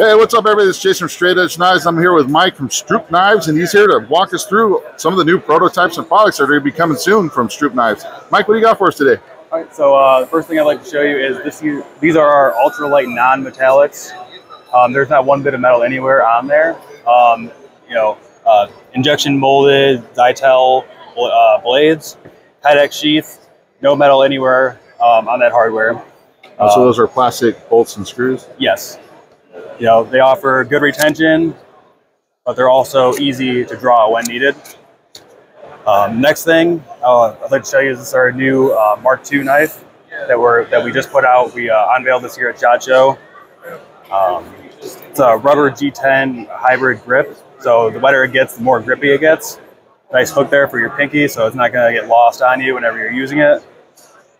Hey, what's up, everybody? This is Jason from Straight Edge Knives. I'm here with Mike from Stroup Knives, and he's here to walk us through some of the new prototypes and products that are going to be coming soon from Stroup Knives. Mike, what do you got for us today? All right, so uh, the first thing I'd like to show you is this. These are our ultralight non-metallics. Um, there's not one bit of metal anywhere on there. Um, you know, uh, injection molded Zytel uh, blades, Kydex sheath, no metal anywhere um, on that hardware. Uh, so those are plastic bolts and screws? Yes. You know, they offer good retention, but they're also easy to draw when needed. Um, next thing uh, I'd like to show you is our new uh, Mark II knife that we're that we just put out. We uh, unveiled this here at SHOT Show. Um, it's a rubber G10 hybrid grip. So the wetter it gets, the more grippy it gets. Nice hook there for your pinky, so it's not going to get lost on you whenever you're using it.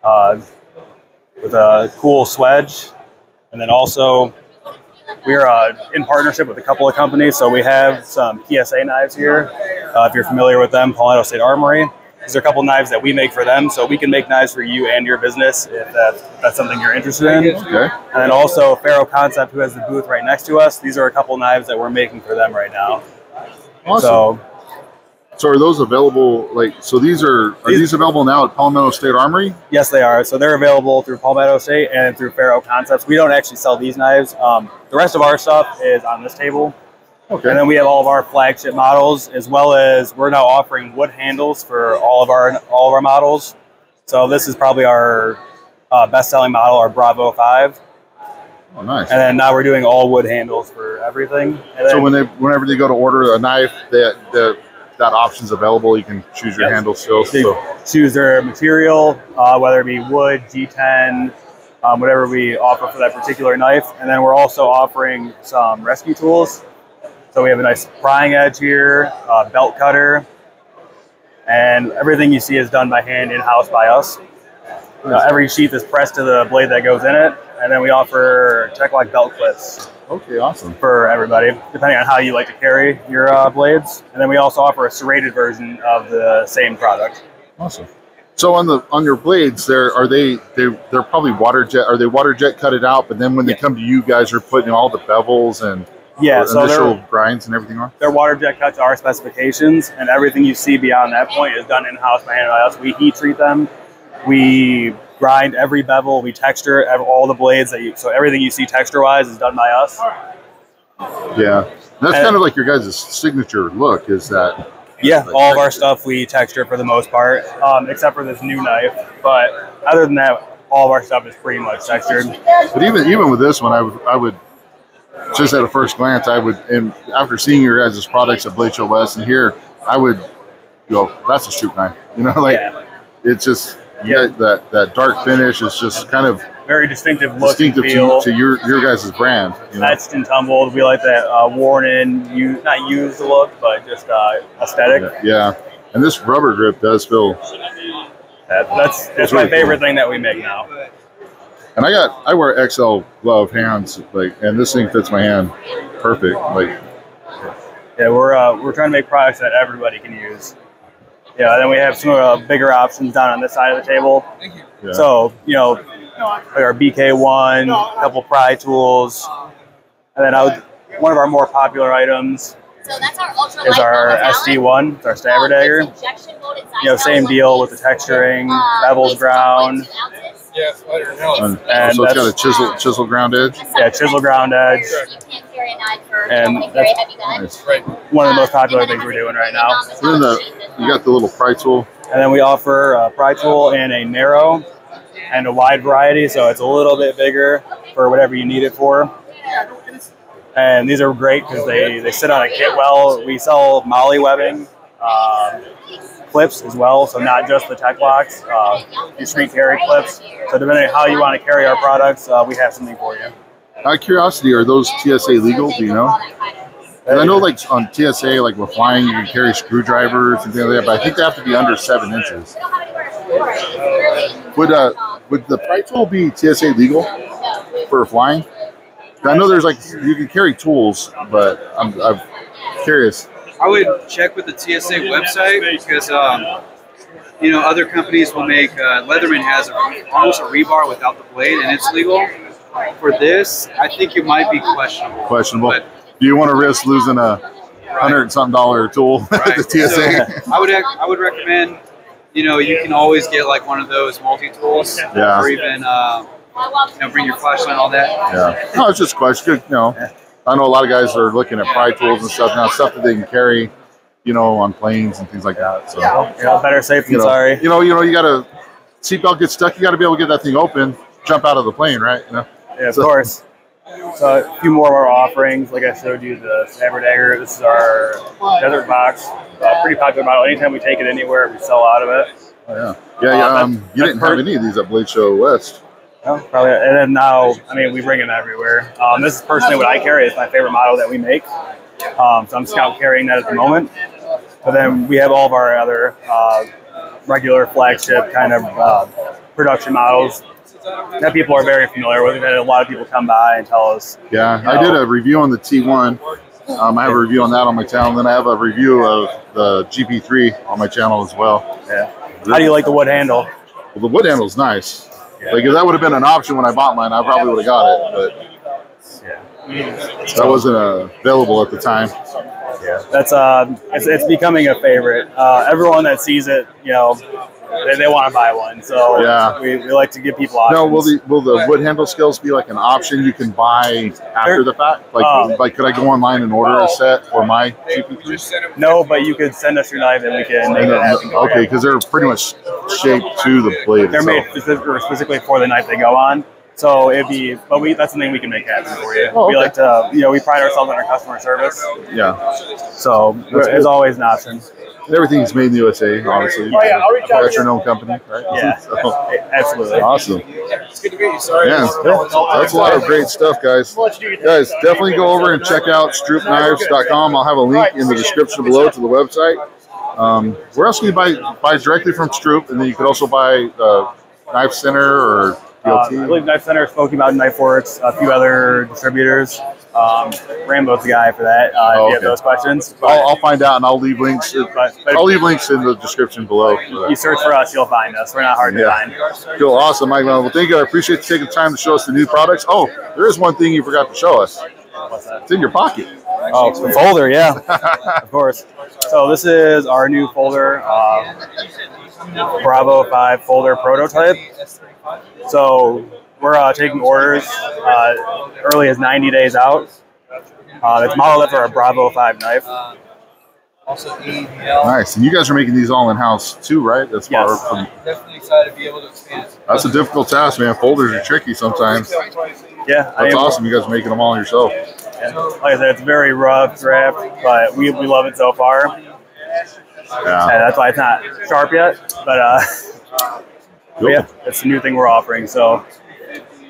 Uh, with a cool swedge, and then also we're uh, in partnership with a couple of companies, so we have some PSA knives here. Uh, if you're familiar with them, Palmetto State Armory. These are a couple knives that we make for them, so we can make knives for you and your business if that's, that's something you're interested in. Okay. And then also Faro Concept, who has the booth right next to us. These are a couple knives that we're making for them right now. Awesome. So So are those available? Like, so these are are These- these available now at Palmetto State Armory? yes, they are. So they're available through Palmetto State and through Faro Concepts. We don't actually sell these knives. Um, the rest of our stuff is on this table. Okay. And then we have all of our flagship models, as well as we're now offering wood handles for all of our all of our models. So this is probably our uh, best-selling model, our Bravo Five, Oh, nice. and then now we're doing all wood handles for everything. Then, So when they whenever they go to order a knife, that that that option's available. You can choose your Yes. handle still. So choose their material, uh, whether it be wood, G10, um, whatever we offer for that particular knife, and then we're also offering some rescue tools. So we have a nice prying edge here, uh, belt cutter, and everything you see is done by hand in house by us. Uh, every sheath is pressed to the blade that goes in it, and then we offer Tek-Lok belt clips okay, awesome. for everybody, depending on how you like to carry your uh, blades. And then we also offer a serrated version of the same product. Awesome. So on the on your blades, there are they they they're probably water jet. Are they water jet cut it out? But then when they Yeah. come to you guys, you're putting all the bevels and Yeah, so initial grinds and everything on. they're water jet cuts to our specifications, and everything you see beyond that point is done in house by hand by us. We heat treat them, we grind every bevel, we texture all the blades that you. So everything you see texture wise is done by us. Yeah, that's And- kind of like your guys' signature look. Is that Yeah, all of our stuff we texture for the most part, um, except for this new knife. But other than that, all of our stuff is pretty much textured. But even even with this one, I would I would just at a first glance, I would and after seeing your guys' products at Blade Show West and here, I would go, that's a shoot knife. You know, like Yeah. it's just Yeah. that that dark finish is just kind of Very distinctive look distinctive to, to your your guys' brand. You know? etched and tumbled. We like that uh, worn in, you not used look, but just uh, aesthetic. yeah, and this rubber grip does feel. That, that's that's really my favorite thing that we make now. And I got I wear XL glove hands like, and this thing fits my hand perfect. Like Yeah, we're uh, we're trying to make products that everybody can use. Yeah, then we have some uh, bigger options down on this side of the table. yeah. So you know, like our BK1, a couple pry tools, and then I would, one of our more popular items So that's our ultra is our SD1, it's our stabber dagger. You know, same deal with the texturing, Uh, bevels ground. Yeah, spider no. and, and so it's got a chisel chisel ground edge. Yeah, chisel ground edge. You can't carry a knife for And and carry that's- heavy gun. Nice. Right. One of the most Uh, popular things we're doing right now. non-metallic And then the you got the little pry tool. And then we offer a pry tool in a narrow and a wide variety, so it's a little bit bigger for whatever you need it for. And these are great because they, they sit on a kit well. We sell MOLLE webbing um, clips as well, so not just the tech locks, uh, street carry clips. So depending on how you want to carry our products, uh, we have something for you. Out of curiosity, are those TSA legal? Do you know? 'Cause I know, like on TSA, like with flying, you can carry screwdrivers and things like that, but I think they have to be under seven inches. Would uh would the pry tool be TSA legal for flying? I know there's like you can carry tools, but I'm, I'm curious. I would check with the TSA website because, um, you know, other companies will make. Uh, Leatherman has a, almost a rebar without the blade, and it's legal. for this, I think it might be questionable. Questionable. But Do you want to risk losing a hundred and something dollar tool at the TSA? So, I would I would recommend, you know, you can always get like one of those multi tools, Yeah. or even uh, you know, bring your flashlight, and all that. Yeah. No, it's just question. You know, I know a lot of guys are looking at pry tools and stuff now, stuff that they can carry, you know, on planes and things like that. So, You know, better safe than you know, sorry. you know, you know, you got to seatbelt gets stuck. You got to be able to get that thing open, jump out of the plane, right? You know. Yeah, of So- course. So a few more of our offerings. Like I showed you, the Saber Dagger. This is our Desert Box. Uh, pretty popular model. Anytime we take it anywhere, we sell out of it. Oh, yeah. Yeah. yeah Uh, um, that's- you didn't that's have per- any of these at Blade Show West. Oh, probably. And then now, I mean, we bring them everywhere. Um, this is personally what I carry. It's my favorite model that we make. Um, so I'm scout carrying that at the moment. But then we have all of our other uh, regular flagship kind of uh, production models that people are very familiar with. We've had a lot of people come by and tell us Yeah, You I did a review on the T1. Um, I have a review on that on my channel. Then I have a review of the GP3 on my channel as well. Yeah. How do you like the wood handle? Well, the wood handle is nice. Like if that would have been an option when I bought mine, I probably would have got it, but Yeah. but that wasn't uh, available at the time. Yeah. That's uh, it's, it's becoming a favorite. Uh, everyone that sees it, you know, they, they want to buy one. So Yeah. we, we like to give people options. No, will the will the wood handle skills be like an option you can buy after the fact? Like, Um, like could I go online and order a set for my GP3? Just send 'em- no, but you could send us your knife and we can make it happen. okay, because they're pretty much shaped to the blade. They're made specific, specifically for the knife they go on. So it'd be, but we that's something we can make happen for you. Oh, We like to, you know, we pride ourselves on our customer service. Yeah, So That's it's always an option. Everything's made in the USA, obviously. Oh, yeah, I'll reach out to Veteran-owned company, right? Yeah. So, Absolutely. awesome. It's good to meet you. Sorry. Yeah, that's a lot of great stuff, guys. Guys, definitely go over and check out stroupknives.com. I'll have a link in the description below to the website. Um, where else can you buy buy directly from Stroup? And then you could also buy uh, Knife Center or Uh, I believe Knife Center, Smoky Mountain Knife Works, a few other distributors. Um, Rambo's the guy for that. Uh, Oh, if you have those questions, but, I'll, I'll find out and I'll leave links. but, but I'll leave links in the description below. you search for us, you'll find us. We're not hard to Yeah. find. Cool, awesome, Mike. Well, thank you. I appreciate you taking the time to show us the new products. Oh, there is one thing you forgot to show us. What's that? It's in your pocket. Oh, the folder, yeah, of course. So this is our new folder, uh, Bravo 5 folder prototype. So we're uh, taking orders uh, early as 90 days out. Uh, it's modeled after our Bravo 5 knife. Also, EDL. Nice. And you guys are making these all in house too, right? That's far Yes. from Definitely excited to be able to expand. That's a difficult task, man. Folders are tricky sometimes. Yeah, I That's am- awesome. You guys are making them all yourself. yeah. Like I said, it's very rough draft, but we, we love it so far. And Yeah. that's why it's not sharp yet. But uh, but yeah, it's a new thing we're offering. So,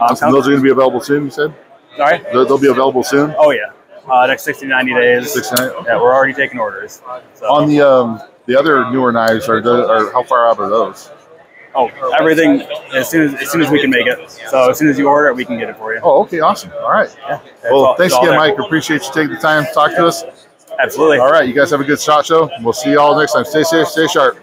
um, those are going to be available soon. You said sorry. they'll, they'll be available soon. Oh yeah, uh, next 60 90 days. Six nine. Yeah, we're already taking orders. So, On the um the other newer knives are, the, are how far out are those? oh, everything as soon as as soon as we can make it. So as soon as you order it, we can get it for you. Oh, okay, awesome. All right. It's Well, all- thanks again. Mike. Appreciate you taking the time to talk to us. Absolutely. All right, you guys have a good shot show. We'll see you all next time. Stay safe, stay sharp.